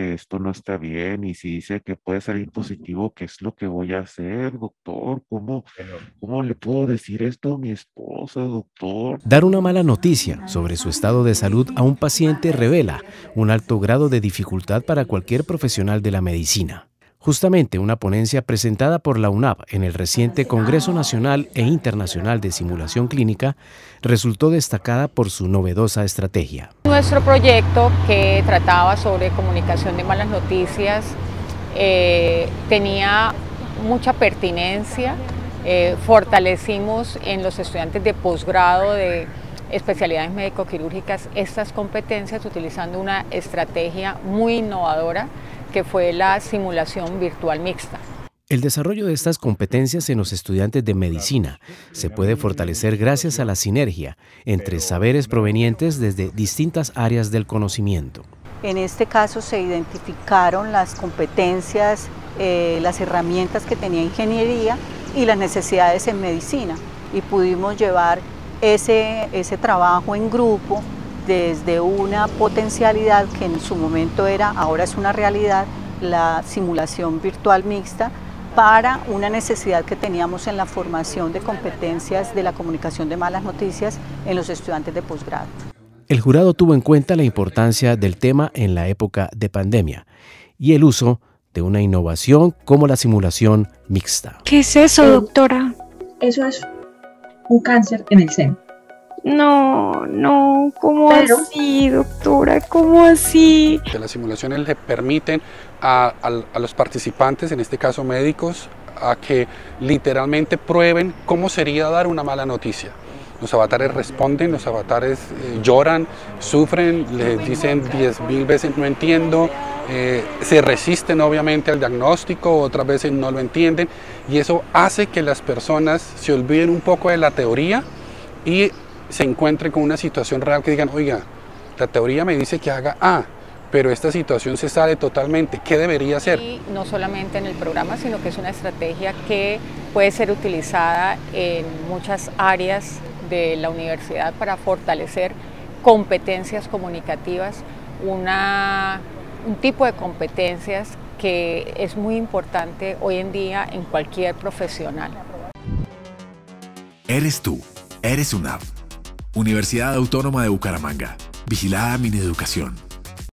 que esto no está bien y si dice que puede salir positivo, ¿qué es lo que voy a hacer, doctor? ¿Cómo, cómo le puedo decir esto a mi esposa, doctor? Dar una mala noticia sobre su estado de salud a un paciente revela un alto grado de dificultad para cualquier profesional de la medicina. Justamente una ponencia presentada por la UNAP en el reciente Congreso Nacional e Internacional de Simulación Clínica resultó destacada por su novedosa estrategia. Nuestro proyecto que trataba sobre comunicación de malas noticias eh, tenía mucha pertinencia, eh, fortalecimos en los estudiantes de posgrado de especialidades médico-quirúrgicas estas competencias utilizando una estrategia muy innovadora que fue la simulación virtual mixta. El desarrollo de estas competencias en los estudiantes de medicina se puede fortalecer gracias a la sinergia entre saberes provenientes desde distintas áreas del conocimiento. En este caso se identificaron las competencias, eh, las herramientas que tenía ingeniería y las necesidades en medicina y pudimos llevar ese, ese trabajo en grupo desde una potencialidad que en su momento era, ahora es una realidad, la simulación virtual mixta, para una necesidad que teníamos en la formación de competencias de la comunicación de malas noticias en los estudiantes de posgrado. El jurado tuvo en cuenta la importancia del tema en la época de pandemia y el uso de una innovación como la simulación mixta. ¿Qué es eso, doctora? Eso es un cáncer en el seno. No, no, ¿cómo así, doctora? ¿Cómo así? Las simulaciones le permiten a, los participantes, en este caso médicos, a que literalmente prueben cómo sería dar una mala noticia. Los avatares responden, los avatares eh, lloran, sufren, les dicen diez mil veces no entiendo, eh, se resisten obviamente al diagnóstico, otras veces no lo entienden y eso hace que las personas se olviden un poco de la teoría y se encuentren con una situación real que digan, oiga, la teoría me dice que haga A, pero esta situación se sale totalmente. ¿Qué debería hacer? Y no solamente en el programa, sino que es una estrategia que puede ser utilizada en muchas áreas de la universidad para fortalecer competencias comunicativas, una, un tipo de competencias que es muy importante hoy en día en cualquier profesional. Eres tú, eres UNAV, Universidad Autónoma de Bucaramanga, vigilada Mineducación.